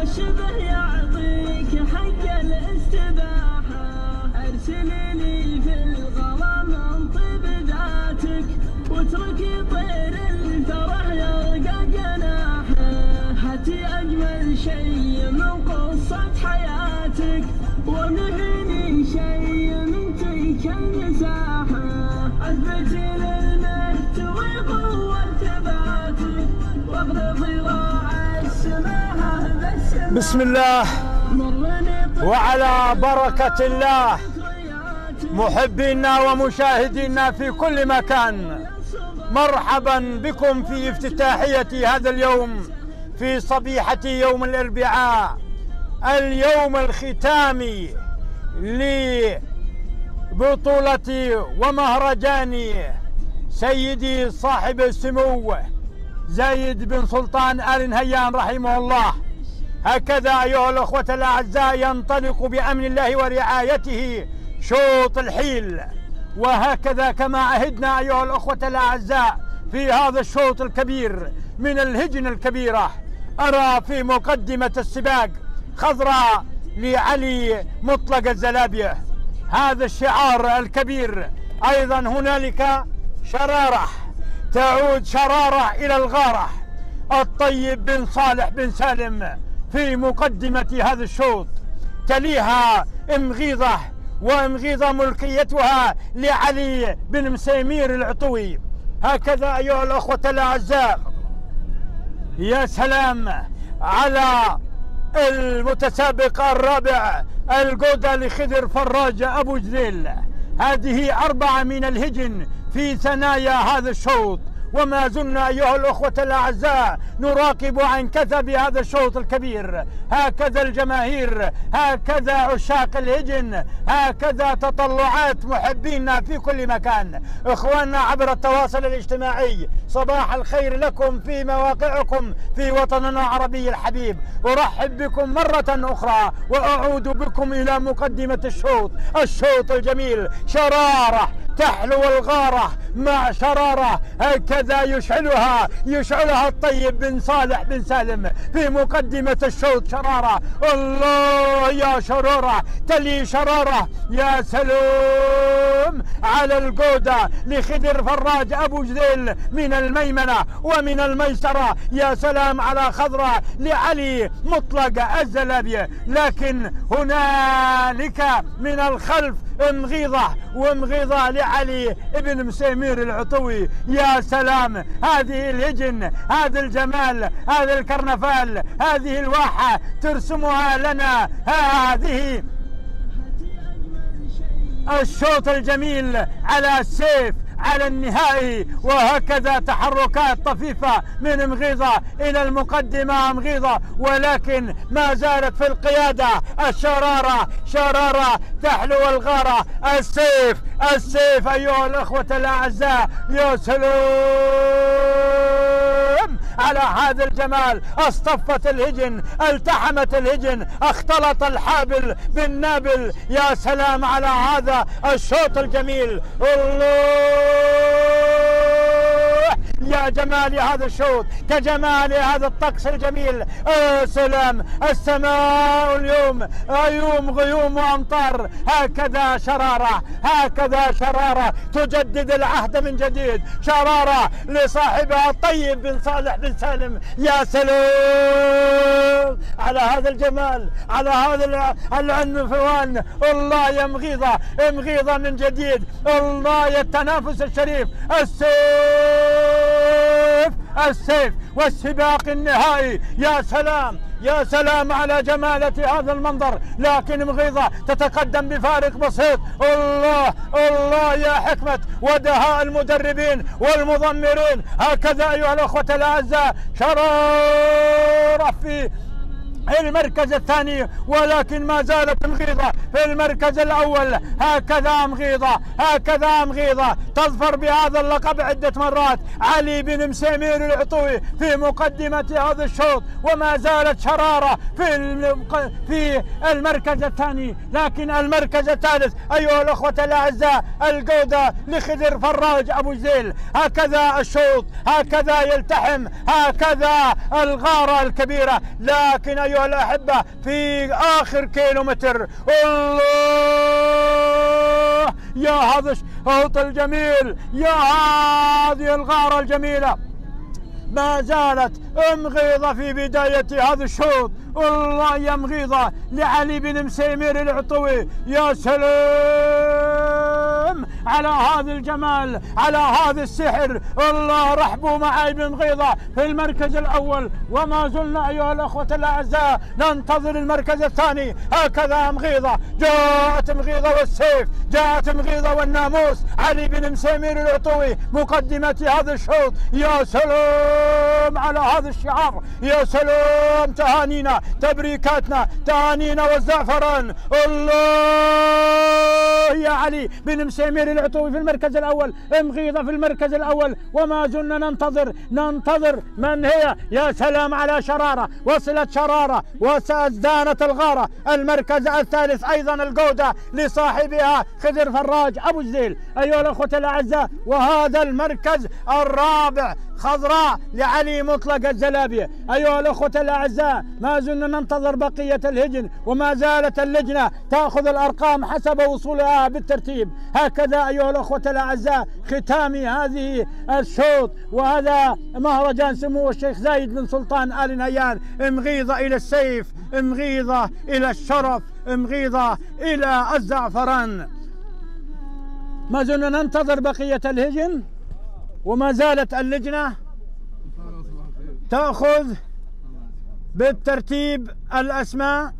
والشبه يعطيك حق الاستباحة. أرسلي لي في الغرام من طيب ذاتك واتركي طير الفرح يرقى جناحه. هاتي أجمل شيء من قصة حياتك ومهني شيء من بسم الله وعلى بركة الله. محبينا ومشاهدينا في كل مكان مرحبا بكم في افتتاحية هذا اليوم في صبيحة يوم الأربعاء اليوم الختامي لبطولة ومهرجان سيدي صاحب السمو زايد بن سلطان آل نهيان رحمه الله. هكذا أيها الأخوة الأعزاء ينطلق بأمن الله ورعايته شوط الحيل. وهكذا كما عهدنا أيها الأخوة الأعزاء في هذا الشوط الكبير من الهجن الكبيرة. أرى في مقدمة السباق خضراء لعلي مطلق الزلابية. هذا الشعار الكبير أيضا هنالك شرارة. تعود شرارة إلى الغارة. الطيب بن صالح بن سالم في مقدمة هذا الشوط تليها امغيضة وامغيضة ملكيتها لعلي بن مسيمير العطوي. هكذا أيها الأخوة الأعزاء. يا سلام على المتسابق الرابع الجودة لخضر فراج أبو جليل. هذه أربعة من الهجن في ثنايا هذا الشوط. وما زلنا أيها الأخوة الأعزاء نراقب عن كثب هذا الشوط الكبير. هكذا الجماهير هكذا عشاق الهجن هكذا تطلعات محبينا في كل مكان. إخواننا عبر التواصل الاجتماعي صباح الخير لكم في مواقعكم في وطننا العربي الحبيب. أرحب بكم مرة أخرى وأعود بكم إلى مقدمة الشوط الشوط الجميل. شرارة تحلو الغارة مع شرارة. هكذا يشعلها يشعلها الطيب بن صالح بن سالم في مقدمة الشوط. شرارة. الله يا شرارة تلي شرارة. يا سلام على الجودة لخدر فراج أبو جذيل من الميمنة ومن الميسرة. يا سلام على خضرة لعلي مطلق الزلابية. لكن هنالك من الخلف مغيضة ومغيضة لعلي ابن مسيمير العطوي يا سلام هذه الهجن هذا الجمال هذا الكرنفال هذه الواحة ترسمها لنا هذه. الشوط الجميل على السيف. على النهائي وهكذا تحركات طفيفة من مغيضة إلى المقدمة مغيضة ولكن ما زالت في القيادة الشرارة شرارة تحلو الغارة. السيف السيف أيها الأخوة الأعزاء يا سلام على هذا الجمال. اصطفت الهجن التحمت الهجن. اختلط الحابل بالنابل. يا سلام على هذا الشوط الجميل. الله! يا جمال هذا الشوط كجمال هذا الطقس الجميل. آه سلام السماء اليوم غيوم غيوم وأمطار. هكذا شرارة هكذا شرارة. تجدد العهد من جديد. شرارة لصاحبها الطيب بن صالح بن سالم. يا سلام على هذا الجمال على هذا العنفوان الله يا مغيضه مغيضه من جديد. الله يا التنافس الشريف. السيف السيف والسباق النهائي. يا سلام يا سلام على جمالة هذا المنظر. لكن مغيضة تتقدم بفارق بسيط. الله الله يا حكمة ودهاء المدربين والمضمرين. هكذا أيها الأخوة الأعزاء شرارة في المركز الثاني ولكن ما زالت مغيضة في المركز الأول. هكذا مغيضة هكذا مغيضة تظفر بهذا اللقب عدة مرات. علي بن مسامير العطوي في مقدمة هذا الشوط وما زالت شرارة في في المركز الثاني. لكن المركز الثالث أيها الأخوة الأعزاء الجودة لخضر فراج أبو زيل. هكذا الشوط هكذا يلتحم هكذا الغارة الكبيرة. لكن أيها الأحبة في آخر كيلومتر. الله! يا هذا الشوط الجميل. يا هذه الغارة الجميلة. ما زالت مغيضة في بداية هذا الشوط. والله يا مغيضة. لعلي بن مسيمير العطوي. يا سلام! على هذا الجمال على هذا السحر. الله رحبوا معي بمغيضة في المركز الأول. وما زلنا أيها الأخوة الأعزاء ننتظر المركز الثاني. هكذا مغيضة جاءت مغيضة والسيف جاءت مغيضة والناموس. علي بن مسيمير العطوي مقدمة هذا الشوط. يا سلام على هذا الشعار. يا سلام تهانينا تبريكاتنا تهانينا والزعفران الله يا علي بن مسيمير العطوي في المركز الأول مغيضة في المركز الأول وما زلنا ننتظر ننتظر من هي؟ يا سلام على شرارة وصلت شرارة وازدانت الغارة. المركز الثالث أيضا الجودة لصاحبها خضر فراج أبو الزيل. أيها الأخوة الأعزاء وهذا المركز الرابع خضراء لعلي مطلق الزلابية. أيها الأخوة الأعزاء ما زلنا ننتظر بقية الهجن وما زالت اللجنة تأخذ الأرقام حسب وصولها بالترتيب. هكذا أيها الأخوة الأعزاء ختام هذه الشوط وهذا مهرجان سمو الشيخ زايد بن سلطان آل نهيان مغيضة إلى السيف مغيضة إلى الشرف مغيضة إلى الزعفران. ما زلنا ننتظر بقية الهجن. وما زالت اللجنة تأخذ بالترتيب الأسماء.